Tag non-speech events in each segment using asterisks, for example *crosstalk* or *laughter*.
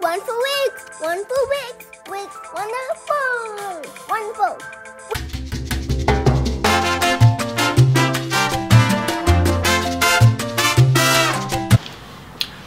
One for wigs, one for wigs, wigs, wonderful, wonderful.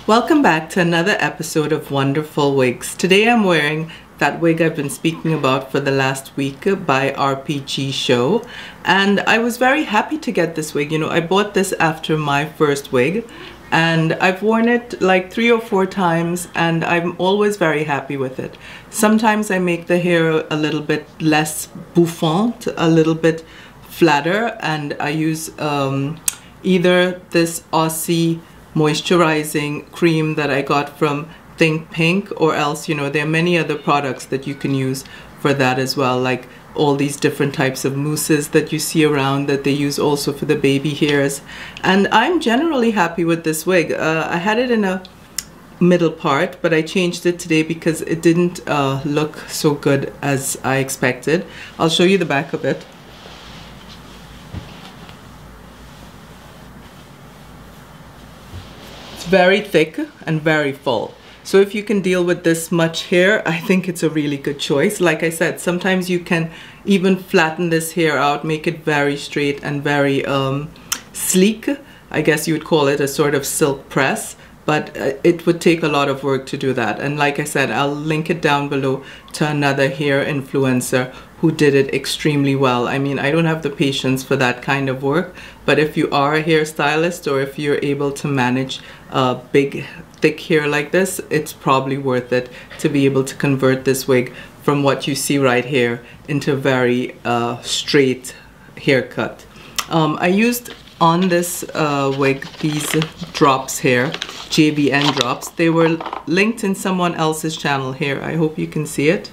Welcome back to another episode of Wonderful Wigs. Today I'm wearing that wig I've been speaking about for the last week by RPG Show and I was very happy to get this wig. You know, I bought this after my first wig and I've worn it like three or four times and I'm always very happy with it. Sometimes I make the hair a little bit less bouffant, a little bit flatter and I use um, either this Aussie moisturizing cream that I got from Taste Pink or else you know there are many other products that you can use for that as well like all these different types of mousses that you see around that they use also for the baby hairs. And I'm generally happy with this wig. Uh, I had it in a middle part but I changed it today because it didn't uh, look so good as I expected. I'll show you the back of it. It's very thick and very full. So if you can deal with this much hair, I think it's a really good choice. Like I said, sometimes you can even flatten this hair out, make it very straight and very um, sleek. I guess you would call it a sort of silk press, but uh, it would take a lot of work to do that. And like I said, I'll link it down below to another hair influencer who did it extremely well. I mean, I don't have the patience for that kind of work, but if you are a hairstylist or if you're able to manage a big, thick hair like this, it's probably worth it to be able to convert this wig from what you see right here into a very uh, straight haircut. Um, I used on this uh, wig these drops here, JVN drops. They were linked in someone else's channel here. I hope you can see it,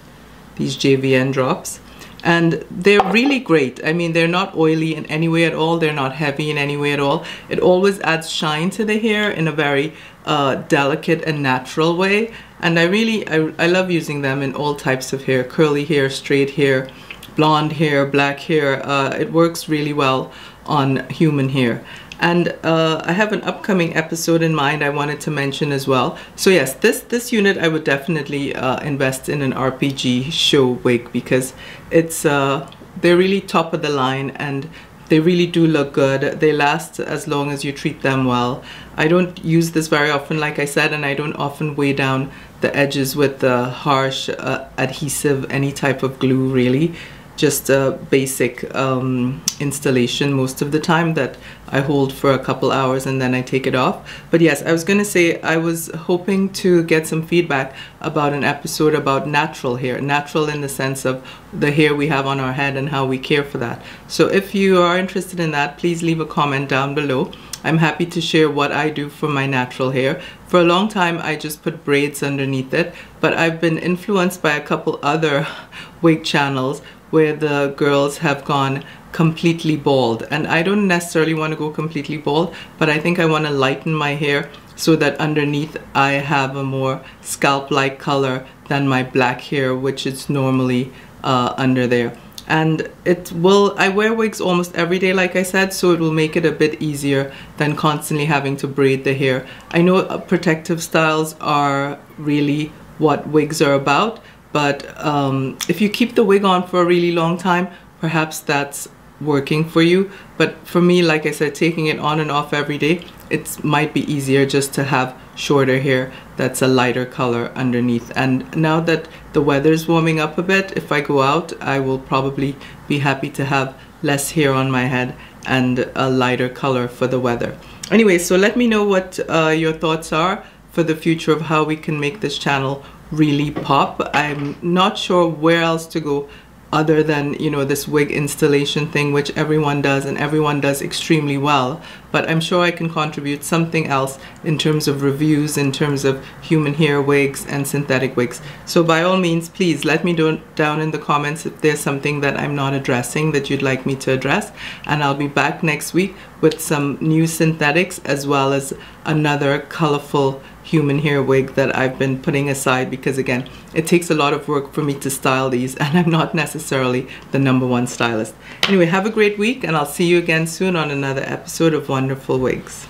these JVN drops and they're really great. I mean, they're not oily in any way at all. They're not heavy in any way at all. It always adds shine to the hair in a very uh, delicate and natural way. And I really, I, I love using them in all types of hair, curly hair, straight hair, blonde hair, black hair. Uh, it works really well on human hair and uh, I have an upcoming episode in mind I wanted to mention as well. So yes, this this unit I would definitely uh, invest in an RPG show wig because it's uh, they're really top of the line and they really do look good. They last as long as you treat them well. I don't use this very often, like I said, and I don't often weigh down the edges with the harsh uh, adhesive, any type of glue really just a basic um, installation most of the time that I hold for a couple hours and then I take it off. But yes, I was going to say I was hoping to get some feedback about an episode about natural hair. Natural in the sense of the hair we have on our head and how we care for that. So if you are interested in that, please leave a comment down below. I'm happy to share what I do for my natural hair. For a long time, I just put braids underneath it, but I've been influenced by a couple other *laughs* wig channels where the girls have gone completely bald. And I don't necessarily want to go completely bald but I think I want to lighten my hair so that underneath I have a more scalp like color than my black hair which is normally uh, under there. And it will I wear wigs almost every day like I said so it will make it a bit easier than constantly having to braid the hair. I know uh, protective styles are really what wigs are about but um, if you keep the wig on for a really long time, perhaps that's working for you. But for me, like I said, taking it on and off every day, it might be easier just to have shorter hair that's a lighter color underneath. And now that the weather's warming up a bit, if I go out, I will probably be happy to have less hair on my head and a lighter color for the weather. Anyway, so let me know what uh, your thoughts are for the future of how we can make this channel really pop. I'm not sure where else to go other than you know this wig installation thing which everyone does and everyone does extremely well but I'm sure I can contribute something else in terms of reviews in terms of human hair wigs and synthetic wigs so by all means please let me know down in the comments if there's something that I'm not addressing that you'd like me to address and I'll be back next week with some new synthetics as well as another colorful human hair wig that I've been putting aside because again it takes a lot of work for me to style these *laughs* and I'm not necessarily the number one stylist. Anyway have a great week and I'll see you again soon on another episode of Wonderful Wigs.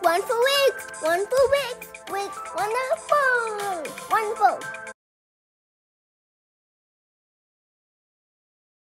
For wigs, for wigs, wigs, wonderful, one oh Wonderful.